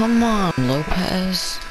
Come on, Lopez.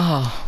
Oh.